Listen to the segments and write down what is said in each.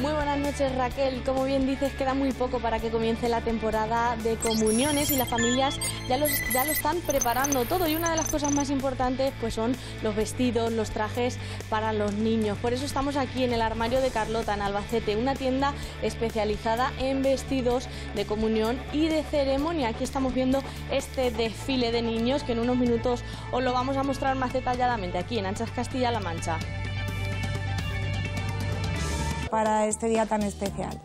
Muy buenas noches Raquel, como bien dices queda muy poco para que comience la temporada de comuniones y las familias ya, los, ya lo están preparando todo y una de las cosas más importantes pues son los vestidos, los trajes para los niños. Por eso estamos aquí en el armario de Carlota en Albacete, una tienda especializada en vestidos de comunión y de ceremonia. Aquí estamos viendo este desfile de niños que en unos minutos os lo vamos a mostrar más detalladamente aquí en Anchas Castilla-La Mancha para este día tan especial.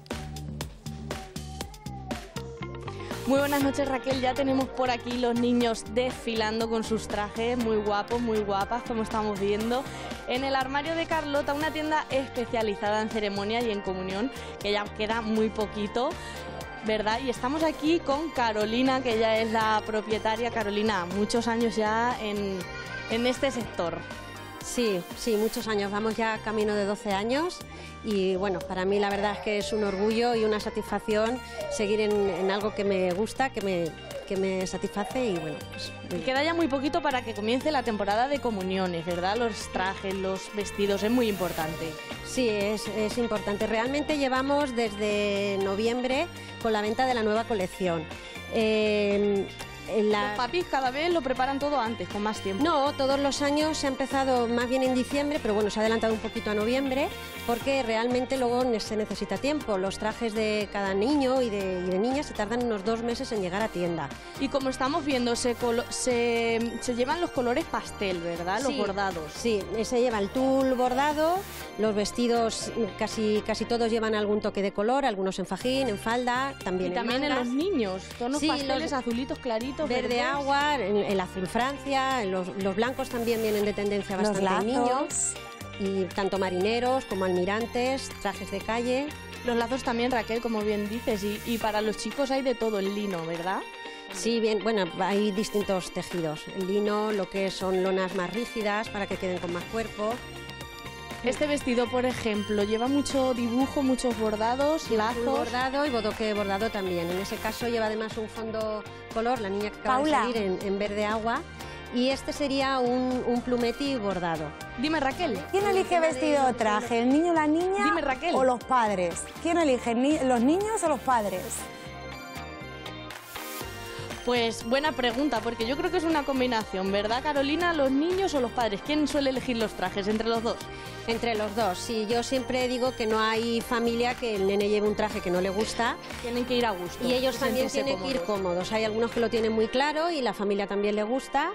Muy buenas noches Raquel, ya tenemos por aquí los niños desfilando con sus trajes, muy guapos, muy guapas, como estamos viendo, en el armario de Carlota, una tienda especializada en ceremonia y en comunión, que ya queda muy poquito. ¿verdad? Y estamos aquí con Carolina, que ella es la propietaria. Carolina, muchos años ya en, en este sector. Sí, sí, muchos años. Vamos ya camino de 12 años y bueno, para mí la verdad es que es un orgullo y una satisfacción seguir en, algo que me gusta, que me, que me satisface y bueno, pues... Queda ya muy poquito para que comience la temporada de comuniones, ¿verdad? Los trajes, los vestidos, es muy importante. Sí, es, es importante. Realmente llevamos desde noviembre con la venta de la nueva colección. Eh, los papis cada vez lo preparan todo antes, con más tiempo. No, todos los años se ha empezado más bien en diciembre, pero bueno, se ha adelantado un poquito a noviembre, porque realmente luego se necesita tiempo. Los trajes de cada niño y de, niña se tardan unos dos meses en llegar a tienda. Y como estamos viendo, se, se, llevan los colores pastel, ¿verdad? Los bordados. Sí, se lleva el tul bordado, los vestidos casi, casi todos llevan algún toque de color, algunos en fajín, en falda, también y también en los niños, tonos pasteles azulitos claritos Verde agua, el, azul Francia, los, blancos también vienen de tendencia bastante niños. Y tanto marineros como almirantes, trajes de calle. Los lazos también, Raquel, como bien dices, y, para los chicos hay de todo el lino, ¿verdad? Sí, bien, bueno, hay distintos tejidos. El lino, lo que son lonas más rígidas para que queden con más cuerpo. Este vestido, por ejemplo, lleva mucho dibujo, muchos bordados, lazos. bordado y bodoque bordado también. En ese caso lleva además un fondo color, la niña que acaba de salir en, verde agua. Y este sería un, un plumeti bordado. Dime, Raquel. ¿Quién elige vestido o traje? ¿El niño o la niña? Dime, Raquel. ¿O los padres? ¿Quién elige, los niños o los padres? Pues buena pregunta, porque yo creo que es una combinación, ¿verdad, Carolina? ¿Los niños o los padres? ¿Quién suele elegir los trajes entre los dos? Entre los dos, sí. Yo siempre digo que no hay familia que el nene lleve un traje que no le gusta. Tienen que ir a gusto. Y ellos también tienen que ir cómodos. Hay algunos que lo tienen muy claro y la familia también le gusta.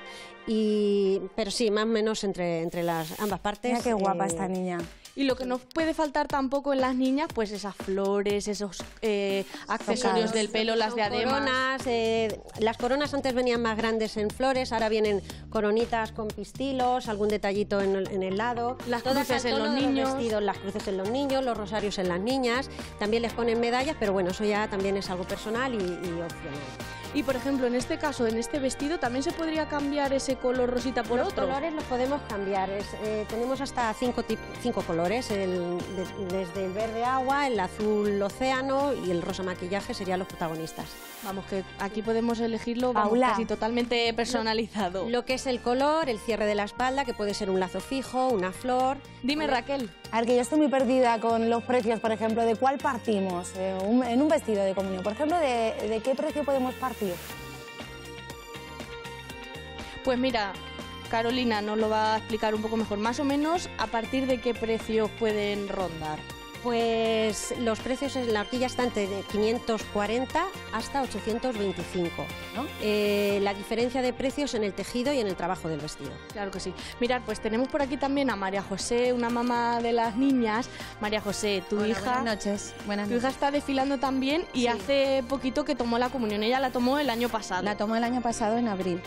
Y... Pero sí, más o menos entre, entre las ambas partes. Mira qué guapa eh, esta niña. Y lo que no puede faltar tampoco en las niñas, pues esas flores, esos eh, accesorios del pelo, las diademas. Eh, las coronas antes venían más grandes en flores, ahora vienen coronitas con pistilos, algún detallito en, el lado. Las cruces en los niños. las cruces en los niños, los rosarios en las niñas. También les ponen medallas, pero bueno, eso ya también es algo personal y, y opcional. Y por ejemplo, en este caso, en este vestido, también se podría cambiar ese color rosita por otro. Los colores los podemos cambiar. Eh, tenemos hasta cinco, cinco colores: desde el verde agua, el azul océano y el rosa maquillaje serían los protagonistas. Vamos, que aquí podemos elegirlo vamos, casi totalmente personalizado. Lo, que es el color, el cierre de la espalda, que puede ser un lazo fijo, una flor. Dime, Raquel. A ver, que yo estoy muy perdida con los precios, por ejemplo, ¿de cuál partimos eh, en un vestido de comunión? Por ejemplo, ¿de qué precio podemos partir? Pues mira, Carolina nos lo va a explicar un poco mejor. Más o menos, ¿a partir de qué precios pueden rondar? Pues los precios en la horquilla están de 540 hasta 825. Eh, la diferencia de precios en el tejido y en el trabajo del vestido. Claro que sí. Mirad, pues tenemos por aquí también a María José, una mamá de las niñas. María José, tu hija. Buenas noches. Buenas tu hija está desfilando también y hace poquito que tomó la comunión. Ella la tomó el año pasado. La tomó el año pasado en abril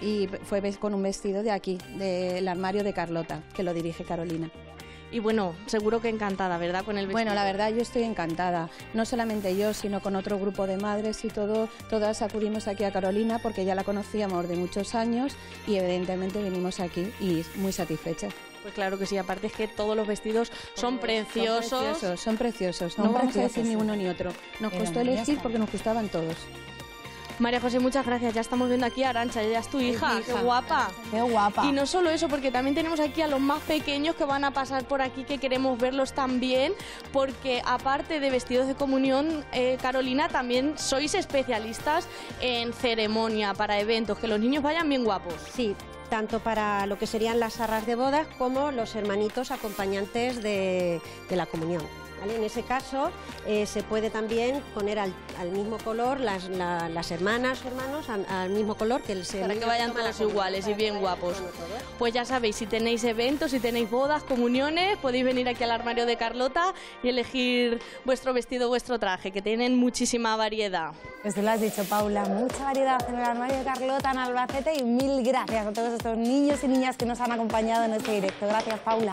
y fue con un vestido de aquí, del armario de Carlota, que lo dirige Carolina. Y bueno, seguro que encantada, ¿verdad? Con el vestido. Bueno, la verdad yo estoy encantada. No solamente yo, sino con otro grupo de madres y todo, todas acudimos aquí a Carolina porque ya la conocíamos de muchos años y evidentemente venimos aquí y muy satisfechas. Pues claro que sí, aparte es que todos los vestidos son preciosos. Son preciosos, son preciosos. no vamos a decir ni uno ni otro. Nos costó elegir porque nos gustaban todos. María José, muchas gracias. Ya estamos viendo aquí a Arancha, ella es tu hija, qué guapa. Qué guapa. Y no solo eso, porque también tenemos aquí a los más pequeños que van a pasar por aquí, que queremos verlos también, porque aparte de vestidos de comunión, eh, Carolina, también sois especialistas en ceremonia para eventos, que los niños vayan bien guapos. Sí, tanto para lo que serían las arras de bodas como los hermanitos acompañantes de, de la comunión. ¿vale? En ese caso eh, se puede también poner al, al mismo color las, la- las hermanas o hermanos al, al mismo color que el Para niño que vayan todos iguales y para bien guapos. todos. Pues ya sabéis, si tenéis eventos, si tenéis bodas, comuniones, podéis venir aquí al armario de Carlota y elegir vuestro vestido, vuestro traje, que tienen muchísima variedad. Pues tú lo has dicho, Paula, mucha variedad en el armario de Carlota en Albacete y mil gracias a todos estos niños y niñas que nos han acompañado en este directo. Gracias, Paula.